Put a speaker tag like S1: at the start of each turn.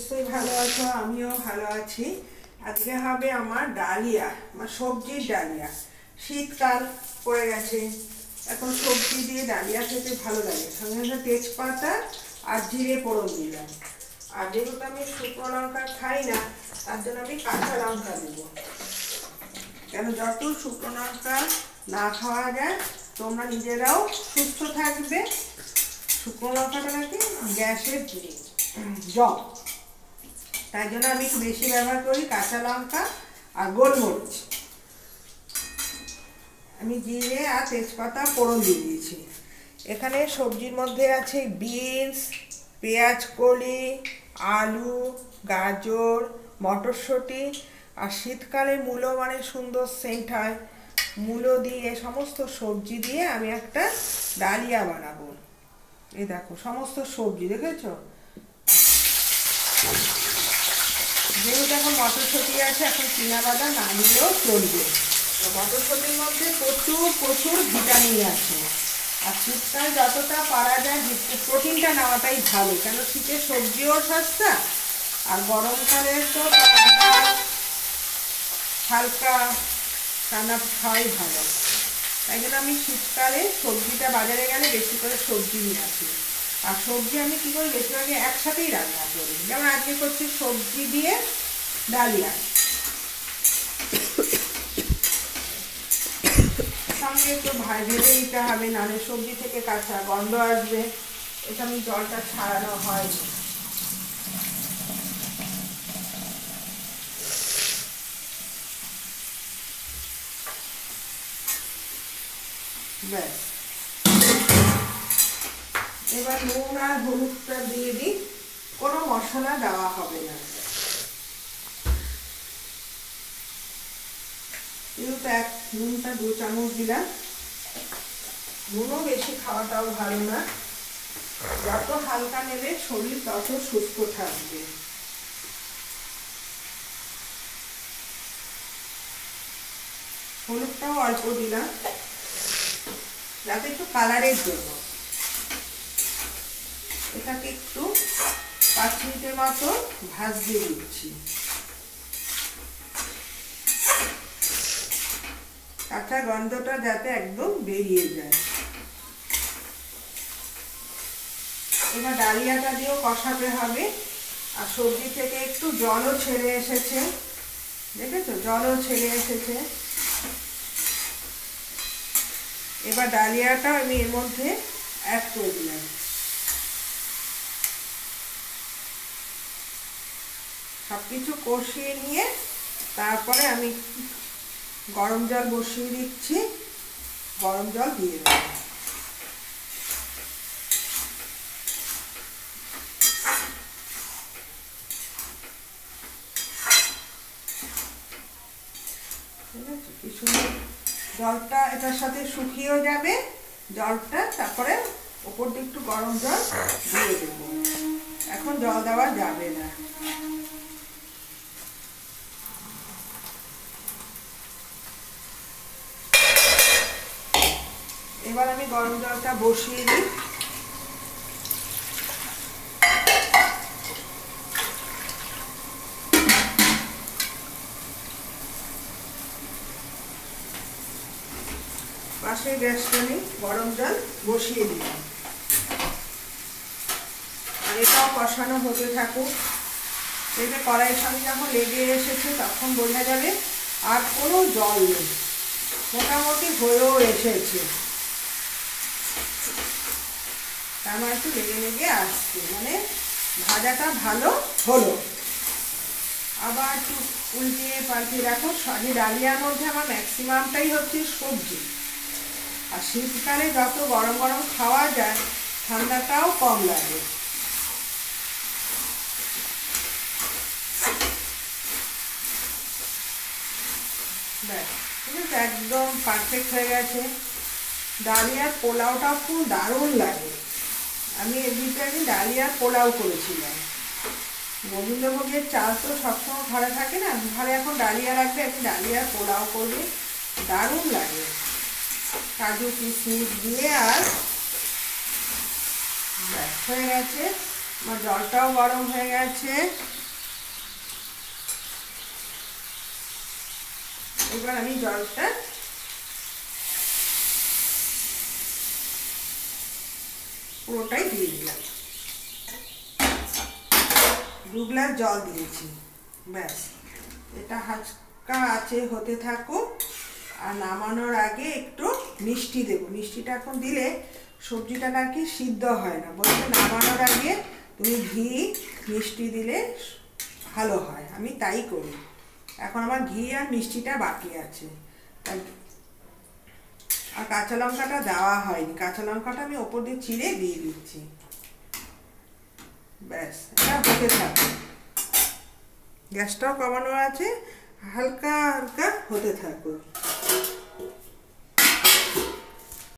S1: নিশ্চয়ই ভালো আছো, আমিও ভালো আছি। আজকে হবে আমার ডালিয়া, আমার সবজির ডালিয়া। শীতকাল পড়ে গেছে, এখন সবজি দিয়ে ডালিয়া খেতে ভালো লাগে। সঙ্গে সঙ্গে তেজপাতা আর জিরে ফোড়ন দিলাম। আর যেহেতু আমি শুকনো লঙ্কা খাই না, তার জন্য আমি কাঁচা লঙ্কা দেবো। কেন যত শুকনো লঙ্কা না খাওয়া যায়, তোমরা নিজেরাও সুস্থ থাকবে। শুকনো লঙ্কাটা নাকি গ্যাসের জল তাই জন্য আমি একটু বেশি ব্যবহার করি কাঁচা লঙ্কা আর গোলমরিচ। আমি জিরে আর তেজপাতা ফোড়ন দিয়ে দিয়েছি। এখানে সবজির মধ্যে আছে বিনস, পেঁয়াজ কলি, আলু, গাজর, মটরশুঁটি আর শীতকালে মূলো মানে সুন্দর সেন্ট হয়। মূলো দিয়ে সমস্ত সবজি দিয়ে আমি একটা ডালিয়া বানাবো। এই দেখো, সমস্ত সবজি, দেখেছ? যেহেতু এখন মটরশুঁটি আছে, এখন বাদাম না নিলেও চলবে। তো মটরশুঁটির মধ্যে প্রচুর প্রচুর ভিটামিন আছে। আর শীতকাল যতটা পারা যায় প্রোটিনটা নেওয়াটাই ভালো। কেন শীতের সবজিও সস্তা, আর গরমকালে তো হালকা রান্না খাওয়াই ভালো। তাই জন্য আমি শীতকালে সবজিটা বাজারে গেলে বেশি করে সবজি নিয়ে আসি। আর সবজি আমি কী করি বেশিরভাগই একসাথেই রান্না করি। যেমন আজকে করছি সবজি দিয়ে ডালিয়া সঙ্গে একটু ভাই ভেজে নিতে হবে, নাহলে সবজি থেকে কাঁচা গন্ধ আসবে। এটা আমি জলটা ছাড়ানো হয়নি ব্যাস। এবার নুন আর হলুদটা দিয়ে দিই। কোনো মশলা দেওয়া হবে না। এক নুনটা দু চামচ দিলাম। নুনও বেশি খাওয়াটাও ভালো না। যত হালকা নেবে শরীর তত সুস্থ থাকবে। হলুদটাও অল্প দিলাম। যাতে একটু কালারের জন্য। এটাকে একটু পাঁচ মিনিটের মতো ভাজ দিয়ে দিচ্ছি। কাঁচা গন্ধটা যাতে একদম বেরিয়ে যায়। এবার ডালিয়াটা দিয়েও কষাতে হবে। আর সবজি থেকে একটু জলও ছেড়ে এসেছে। দেখেছ? জলও ছেড়ে এসেছে। এবার ডালিয়াটা আমি এর মধ্যে অ্যাড করে দিলাম। সব কিছু কষিয়ে নিয়ে তারপরে আমি গরম জল বসিয়ে দিচ্ছি। গরম জল দিয়ে দেব। আছে? কিছু জলটা এটার সাথে শুকিয়েও যাবে। জলটা তারপরে ওপর দিয়ে একটু গরম জল দিয়ে দেবো। এখন জল দেওয়া যাবে না এবার আমি গরম জলটা বসিয়ে দিই। পাশে গ্যাসটা নিই গরম জল বসিয়ে দিলাম আর এটাও কষানো হতে থাকুক। দেখবে কড়াইয়ের সঙ্গে যখন লেগে এসেছে, তখন বোঝা যাবে আর কোনো জল নেই। মোটামুটি হয়েও এসেছে। তার মানে একটু লেগে লেগে আসছে। মানে ভাজাটা ভালো হলো। আবার একটু দেখো সবই ডালিয়ার মধ্যে আমার ম্যাক্সিমামটাই হচ্ছে সবজি। আর শীতকালে যত গরম গরম খাওয়া যায় ঠান্ডাটাও কম লাগে। ব্যাস ঠিক আছে একদম পারফেক্ট হয়ে গেছে। ডালিয়ার পোলাওটা খুব দারুণ লাগে। আমি এদিকে আমি ডালিয়ার পোলাও করেছিলাম। গোবিন্দভোগের চাল তো সবসময় ঘরে থাকে না, ঘরে এখন ডালিয়া রাখবে আমি ডালিয়ার পোলাও করবে দারুণ লাগে। কাজু কিশমিশ দিয়ে আর হয়ে গেছে। আমার জলটাও গরম হয়ে গেছে। এবার আমি জলটা পুরোটাই দিয়ে দিলাম। দু গ্লাস জল দিয়েছি, ব্যাস। এটা হালকা আছে হতে থাকুক, আর নামানোর আগে একটু মিষ্টি দেবো। মিষ্টিটা এখন দিলে সবজিটা নাকি সিদ্ধ হয় না। বলতে নামানোর আগে তুমি ঘি, মিষ্টি দিলে ভালো হয়। আমি তাই করি। এখন আমার ঘি আর মিষ্টিটা বাকি আছে। আর কাঁচা লঙ্কাটা দেওয়া হয়নি। কাঁচা লঙ্কাটা আমি ওপর দিয়ে চিড়ে দিয়ে দিচ্ছি। ব্যাস, এটা হতে থাকবে গ্যাসটাও কমানো আছে, হালকা হালকা হতে থাকুক।